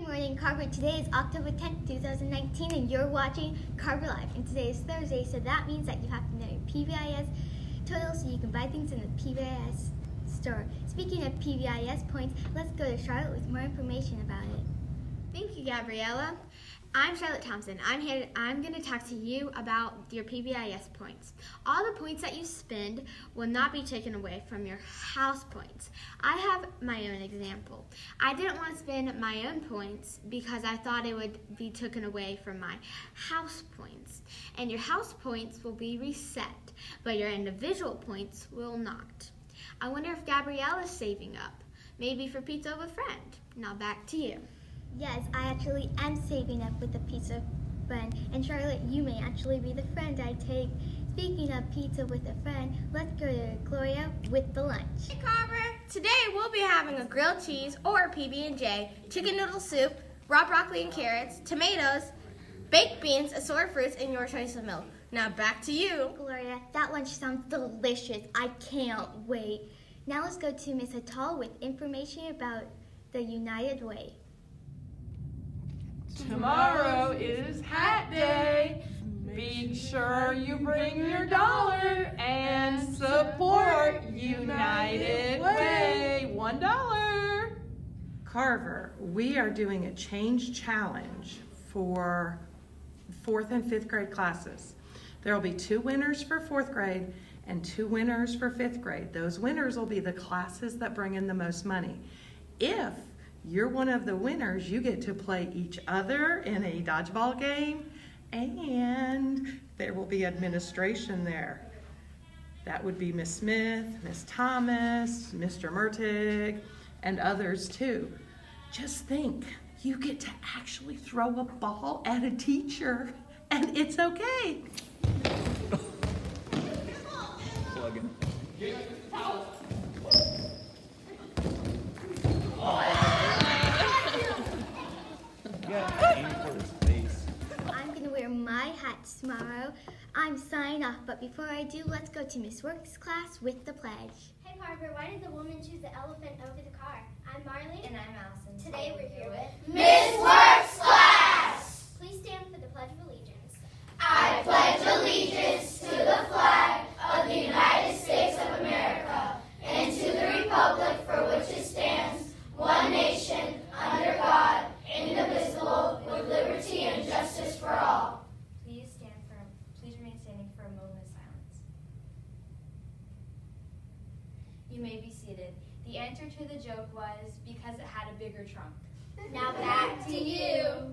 morning, Carver. Today is October 10th, 2019, and you're watching Carver Live. And today is Thursday, so that means that you have to know your PBIS total so you can buy things in the PBIS store. Speaking of PBIS points, let's go to Charlotte with more information about it. Thank you, Gabriella. I'm Charlotte Thompson. I'm here. I'm going to talk to you about your PBIS points. All the points that you spend will not be taken away from your house points. I have my own example. I didn't want to spend my own points because I thought it would be taken away from my house points. And your house points will be reset, but your individual points will not. I wonder if Gabrielle is saving up, maybe for pizza with a friend. Now back to you. Yes, I actually am saving up with a pizza friend. And Charlotte, you may actually be the friend I take. Speaking of pizza with a friend, let's go to Gloria with the lunch. Hey Carver, today we'll be having a grilled cheese or PB&J, chicken noodle soup, raw broccoli and carrots, tomatoes, baked beans, assorted fruits, and your choice of milk. Now back to you. Gloria, that lunch sounds delicious. I can't wait. Now let's go to Miss Atal with information about the United Way. Tomorrow is hat day. Be sure you bring your dollar and support United Way. One dollar. Carver, we are doing a change challenge for fourth and fifth grade classes. There will be two winners for fourth grade and two winners for fifth grade. Those winners will be the classes that bring in the most money. If you're one of the winners. You get to play each other in a dodgeball game, and there will be administration there. That would be Miss Smith, Miss Thomas, Mr. Mertig, and others too. Just think, you get to actually throw a ball at a teacher, and it's okay. Plug in. I'm gonna wear my hat tomorrow. I'm signing off, but before I do, let's go to Miss Works class with the pledge. Hey Carver, why did the woman choose the elephant over the car? I'm Marley. And I'm Allison. Today we're here with Miss Works class! Please stand for the Pledge of Allegiance. I pledge allegiance to the flag of the United States of America and to the republic for which it stands, one nation, under God, indivisible, with liberty and justice for all. Please stand for, please remain standing for a moment of silence. You may be seated. The answer to the joke was because it had a bigger trunk. Now back to you.